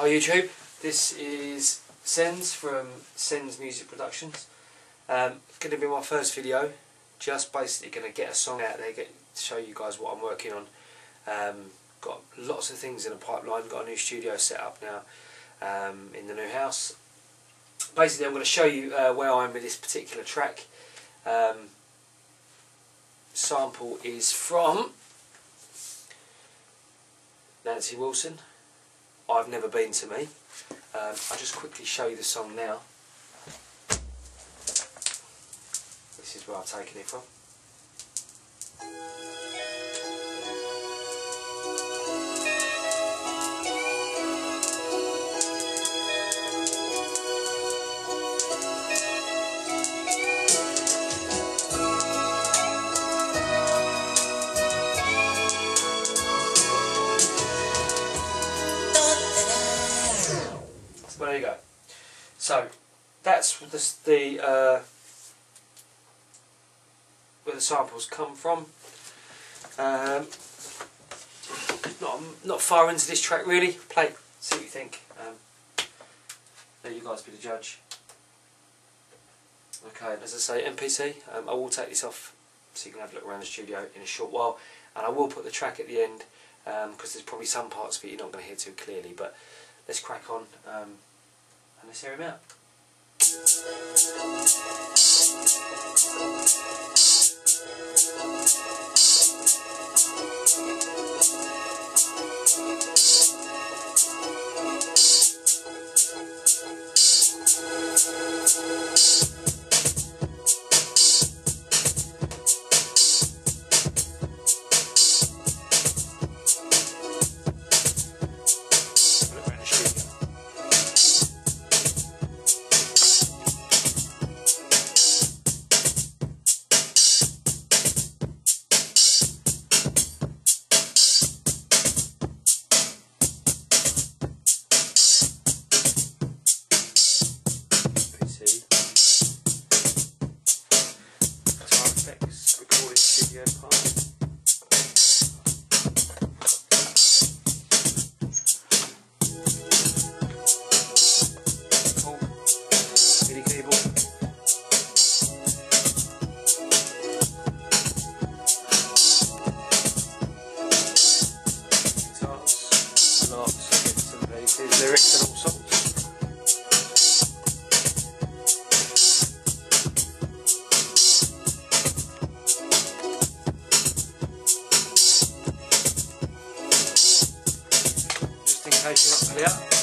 Hi YouTube, this is Sens from Sens Music Productions. Um, it's going to be my first video, just basically going to get a song out there, get to show you guys what I'm working on. Um, got lots of things in the pipeline, got a new studio set up now um, in the new house. Basically I'm going to show you uh, where I am with this particular track. Um, sample is from Nancy Wilson. I've never been to me. Um, I'll just quickly show you the song now. This is where I've taken it from. So that's the, the uh, where the samples come from. Um, not not far into this track really. Play, see what you think. Um, there you guys be the judge. Okay, as I say, MPC. Um, I will take this off so you can have a look around the studio in a short while, and I will put the track at the end because um, there's probably some parts of it you're not going to hear too clearly. But let's crack on. And let's hear him out. Put lyrics and all sorts. just in case you're not clear.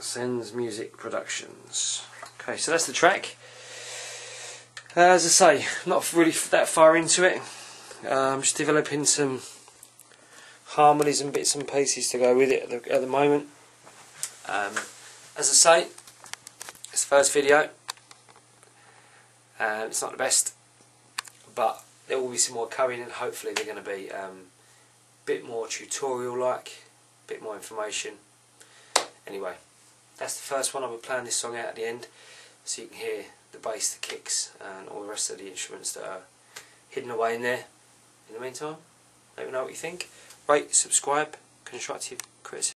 Sens Music Productions. Okay, so that's the track. Uh, as I say, not really that far into it. I'm just developing some harmonies and bits and pieces to go with it at the, at the moment. Um, as I say, it's the first video. Uh, it's not the best, but there will be some more coming, and hopefully they're going to be um, a bit more tutorial-like, a bit more information. Anyway, that's the first one. I'll be playing this song out at the end, so you can hear the bass, the kicks, and all the rest of the instruments that are hidden away in there. In the meantime, let me know what you think. Rate, subscribe, constructive criticism.